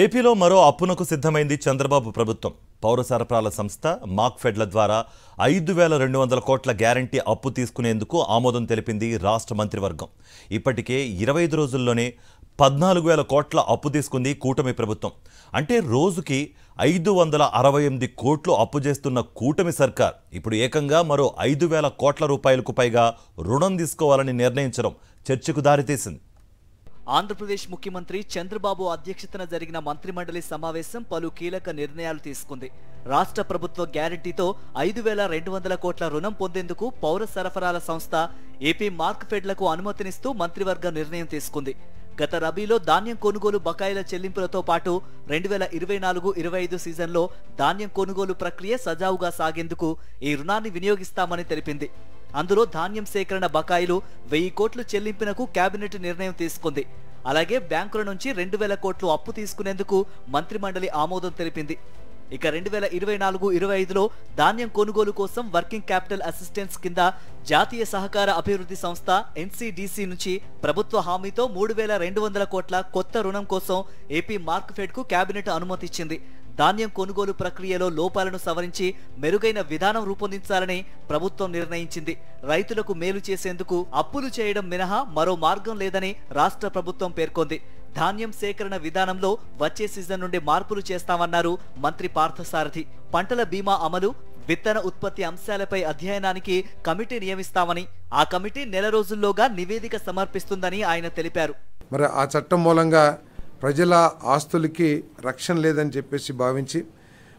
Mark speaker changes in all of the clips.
Speaker 1: ఏపీలో మరో అప్పునకు సిద్ధమైంది చంద్రబాబు ప్రభుత్వం. పౌర సరఫరాల సంస్థ మాక్ఫెడ్ల ద్వారా ఐదు వేల రెండు వందల కోట్ల గ్యారంటీ అప్పు తీసుకునేందుకు ఆమోదం తెలిపింది రాష్ట్ర మంత్రివర్గం. ఇప్పటికే ఇరవై ఐదు రోజుల్లోనే పద్నాలుగు వేల కోట్ల అప్పు తీసుకుంది కూటమి ప్రభుత్వం. అంటే రోజుకి ఐదు వందల అరవై ఎనిమిది కోట్లు అప్పు చేస్తున్న కూటమి సర్కార్ ఇప్పుడు ఏకంగా మరో ఐదు వేల కోట్ల రూపాయలకు పైగా రుణం తీసుకోవాలని నిర్ణయించడం చర్చకు దారితీసింది.
Speaker 2: ఆంధ్రప్రదేశ్ ముఖ్యమంత్రి చంద్రబాబు అధ్యక్షతన జరిగిన మంత్రిమండలి సమావేశం పలు కీలక నిర్ణయాలు తీసుకుంది. రాష్ట్ర ప్రభుత్వ గ్యారంటీతో ఐదు వేల రెండు వందల కోట్ల రుణం పొందేందుకు పౌర సరఫరాల సంస్థ ఏపీ మార్క్ ఫెడ్లకు అనుమతినిస్తూ మంత్రివర్గ నిర్ణయం తీసుకుంది. గత రబీలో ధాన్యం కొనుగోలు బకాయిల చెల్లింపులతో పాటు రెండు వేల ఇరవై నాలుగు ఇరవై ఐదు సీజన్లో ధాన్యం కొనుగోలు ప్రక్రియ సజావుగా సాగేందుకు ఈ రుణాన్ని వినియోగిస్తామని తెలిపింది. అందులో ధాన్యం సేకరణ బకాయిలు వెయ్యి కోట్లు చెల్లింపునకు కేబినెట్ నిర్ణయం తీసుకుంది. అలాగే బ్యాంకుల నుంచి రెండు వేల కోట్లు అప్పు తీసుకునేందుకు మంత్రిమండలి ఆమోదం తెలిపింది. ఇక రెండు వేల ఇరవై నాలుగు ఇరవై ఐదులో ధాన్యం కొనుగోలు కోసం వర్కింగ్ క్యాపిటల్ అసిస్టెన్స్ కింద జాతీయ సహకార అభివృద్ధి సంస్థ ఎన్సీడీసీ నుంచి ప్రభుత్వ హామీతో మూడు వేల రెండు వందల కోట్ల కొత్త రుణం కోసం ఏపీ మార్క్ఫెడ్కు కు కేబినెట్ అనుమతిచ్చింది. ధాన్యం కొనుగోలు ప్రక్రియలో లోపాలను సవరించి మెరుగైన విధానం రూపొందించాలని ప్రభుత్వం నిర్ణయించింది. రైతులకు మేలు చేసేందుకు అప్పులు చేయడం మినహా మరో మార్గం లేదని రాష్ట్ర ప్రభుత్వం పేర్కొంది. ధాన్యం సేకరణ విధానంలో వచ్చే సీజన్ నుండి మార్పులు చేస్తామన్నారు మంత్రి పార్థసారథి. పంటల బీమా అమలు విత్తన ఉత్పత్తి అంశాలపై అధ్యయనానికి కమిటీ నియమిస్తామని ఆ కమిటీ నెల రోజుల్లోగా నివేదిక సమర్పిస్తుందని ఆయన తెలిపారు.
Speaker 3: మరి ఆ చట్టం మూలంగా ప్రజల ఆస్తులకి రక్షణ లేదని చెప్పేసి భావించి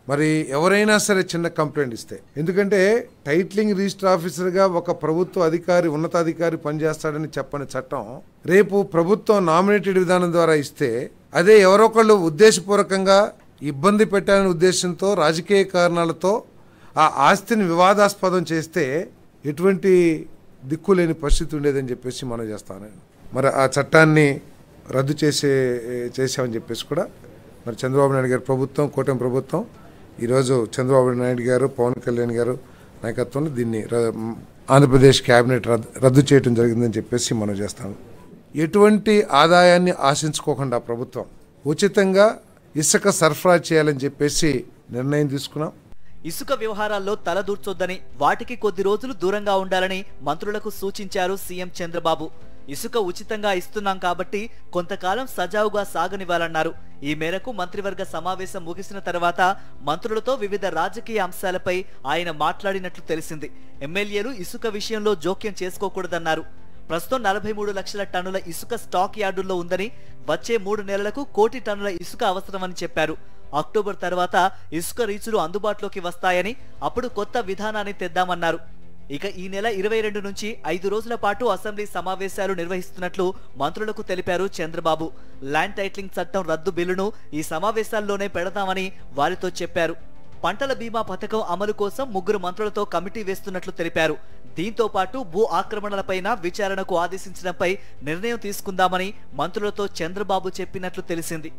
Speaker 3: మరి ఎవరైనా సరే చిన్న కంప్లైంట్ ఇస్తే. ఎందుకంటే టైట్లింగ్ రిజిస్టర్ ఆఫీసర్గా ఒక ప్రభుత్వ అధికారి ఉన్నతాధికారి పనిచేస్తాడని చెప్పని చట్టం రేపు ప్రభుత్వం నామినేటెడ్ విధానం ద్వారా ఇస్తే అదే ఎవరొకళ్ళు ఉద్దేశపూర్వకంగా ఇబ్బంది పెట్టాలనే ఉద్దేశంతో రాజకీయ కారణాలతో ఆ ఆస్తిని వివాదాస్పదం చేస్తే ఎటువంటి దిక్కులేని పరిస్థితి ఉండేదని చెప్పేసి మనం చేస్తాను. మరి ఆ చట్టాన్ని రద్దు చేసే చేసామని చెప్పేసి కూడా మరి చంద్రబాబు నాయుడు గారు ప్రభుత్వం కూటమి ప్రభుత్వం ఈరోజు చంద్రబాబు నాయుడు గారు పవన్ కళ్యాణ్ గారు నాయకత్వంలో దీన్ని ర- ఆంధ్రప్రదేశ్ క్యాబినెట్ రద్దు రద్దు చేయడం జరిగిందని చెప్పేసి మనం చేస్తాము ఎటువంటి ఆదాయాన్ని ఆశించుకోకుండా ప్రభుత్వం ఉచితంగా ఇసుక సరఫరా చేయాలని చెప్పేసి నిర్ణయం తీసుకున్నాం.
Speaker 2: ఇసుక వ్యవహారాల్లో తలదూర్చొద్దని వాటికి కొద్ది రోజులు దూరంగా ఉండాలని మంత్రులకు సూచించారు సీఎం చంద్రబాబు. ఇసుక ఉచితంగా ఇస్తున్నాం కాబట్టి కొంతకాలం సజావుగా సాగనివ్వాలన్నారు. ఈ మేరకు మంత్రివర్గ సమావేశం ముగిసిన తర్వాత మంత్రులతో వివిధ రాజకీయ అంశాలపై ఆయన మాట్లాడినట్లు తెలిసింది. ఎమ్మెల్యేలు ఇసుక విషయంలో జోక్యం చేసుకోకూడదన్నారు. ప్రస్తుతం నలభై మూడు లక్షల టన్నుల ఇసుక స్టాక్ యార్డుల్లో ఉందని వచ్చే మూడు నెలలకు కోటి టన్నుల ఇసుక అవసరమని చెప్పారు. అక్టోబర్ తర్వాత ఇసుక రీచులు అందుబాటులోకి వస్తాయని అప్పుడు కొత్త విధానాన్ని తెద్దామన్నారు. ఇక ఈ నెల ఇరవై రెండు నుంచి ఐదు రోజుల పాటు అసెంబ్లీ సమావేశాలు నిర్వహిస్తున్నట్లు మంత్రులకు తెలిపారు చంద్రబాబు. ల్యాండ్ టైటిలింగ్ చట్టం రద్దు బిల్లును ఈ సమావేశాల్లోనే పెడతామని వారితో చెప్పారు. పంటల బీమా పథకం అమలు కోసం ముగ్గురు మంత్రులతో కమిటీ వేస్తున్నట్లు తెలిపారు. దీంతో పాటు భూ ఆక్రమణలపైన విచారణకు ఆదేశించడంపై నిర్ణయం తీసుకుందామని మంత్రులతో చంద్రబాబు చెప్పినట్లు తెలిసింది.